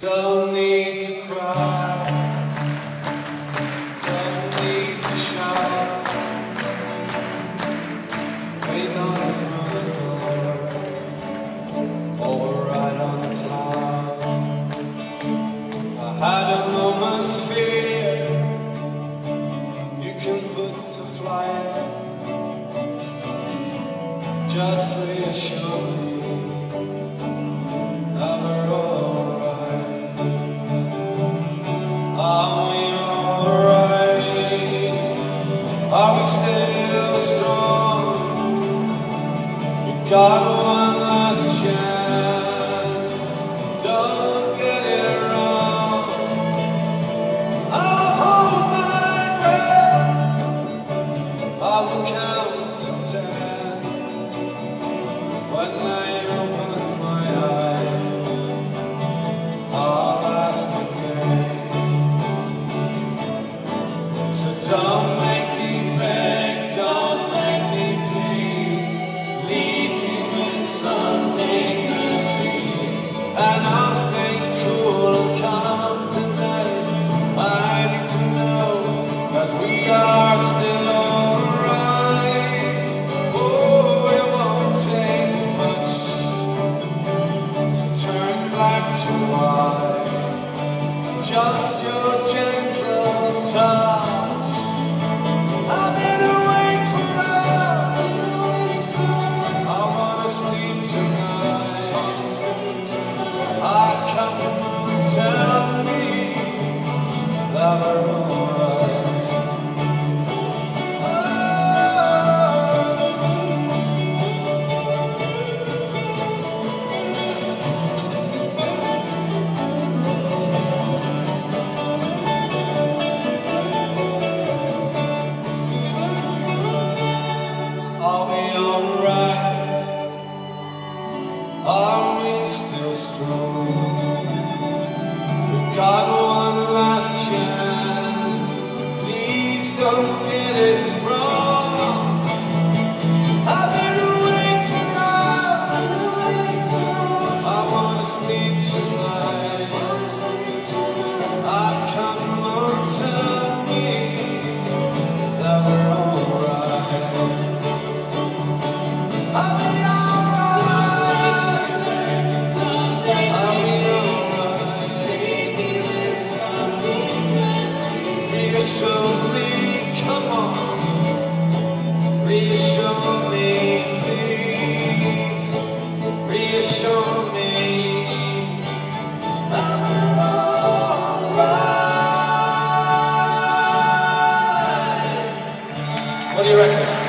Don't need to cry. Don't need to shout. Wait on the front door. Or right on the cloud. I had a moment's fear. You can put to flight. Just reassure me. Are we still strong? You got one last chance. Don't get it wrong. I'll hold my breath. I will count to ten. When I tell me that we're Are we still strong? We got one last chance. Please don't get it What do you reckon?